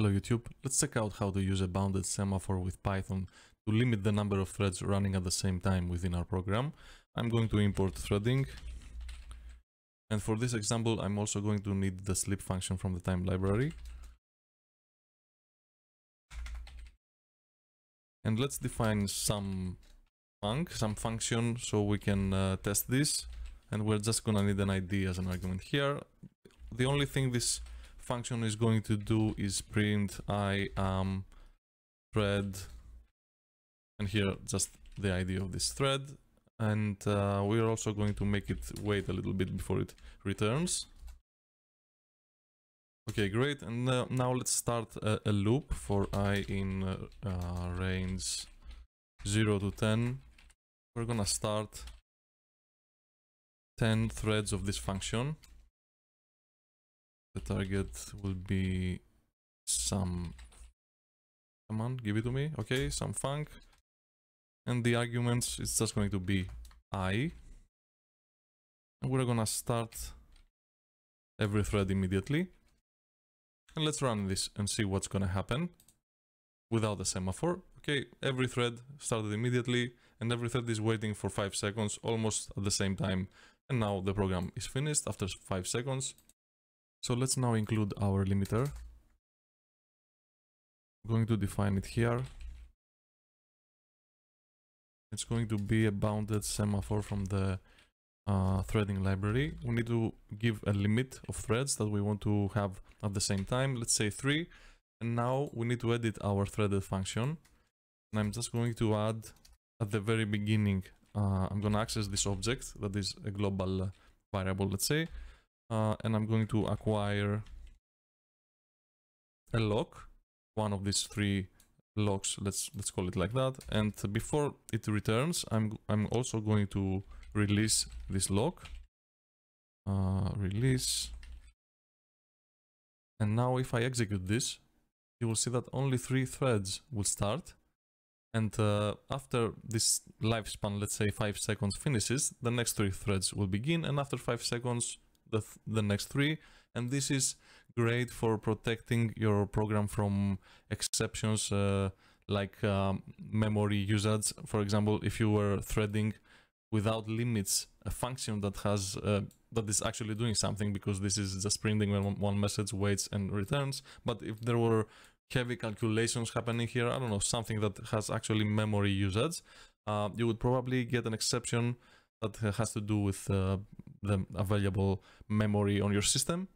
Hello YouTube, let's check out how to use a bounded semaphore with Python to limit the number of threads running at the same time within our program. I'm going to import threading. And for this example, I'm also going to need the sleep function from the time library. And let's define some func, some function, so we can uh, test this. And we're just gonna need an ID as an argument here. The only thing this function is going to do is print I am thread and here just the ID of this thread and uh, we're also going to make it wait a little bit before it returns. Okay great and uh, now let's start a, a, loop for i in uh, range 0 to 10 we're gonna start 10 threads of this function the target will be some come on give it to me. Okay some func. and the arguments is just going to be i. And we're gonna start every thread immediately. And let's run this and see what's gonna happen without a semaphore. Okay every thread started immediately and every thread is waiting for five seconds almost at the same time. And now the program is finished after five seconds so let's now include our limiter. I'm going to define it here. It's going to be a bounded semaphore from the uh, threading library. We need to give a limit of threads that we want to have at the same time. Let's say three. And now we need to edit our threaded function. And I'm just going to add at the very beginning, uh, I'm going to access this object that is a global variable, let's say uh, and I'm going to acquire a lock, one of these three locks, let's let's call it like that. And before it returns, I'm I'm also going to release this lock. Uh, release. And now if I execute this, you will see that only three threads will start. And uh, after this lifespan, let's say five seconds finishes, the next three threads will begin. And after five seconds, the, the next three. And this is great for protecting your program from exceptions uh, like um, memory usage. For example, if you were threading without limits a function that has uh, that is actually doing something because this is just printing when one message waits and returns. But if there were heavy calculations happening here, I don't know, something that has actually memory usage, uh, you would probably get an exception that has to do with uh, the available memory on your system.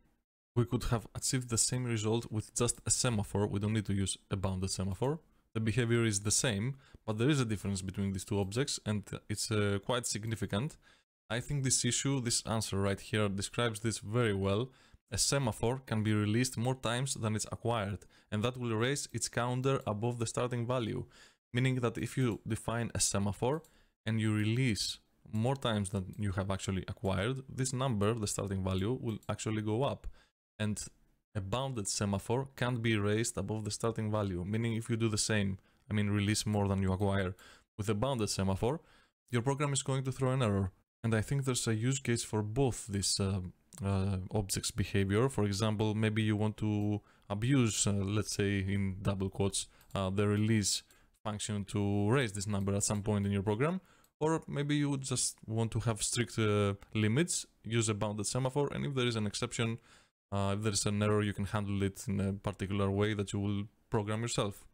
We could have achieved the same result with just a semaphore. We don't need to use a bounded semaphore. The behavior is the same, but there is a difference between these two objects and it's uh, quite significant. I think this issue, this answer right here describes this very well. A semaphore can be released more times than it's acquired, and that will raise its counter above the starting value. Meaning that if you define a semaphore and you release more times than you have actually acquired, this number, the starting value, will actually go up. And a bounded semaphore can't be raised above the starting value, meaning if you do the same, I mean release more than you acquire, with a bounded semaphore, your program is going to throw an error. And I think there's a use case for both this uh, uh, object's behavior. For example, maybe you want to abuse, uh, let's say in double quotes, uh, the release function to raise this number at some point in your program, or maybe you just want to have strict uh, limits, use a bounded semaphore, and if there is an exception, uh, if there is an error, you can handle it in a particular way that you will program yourself.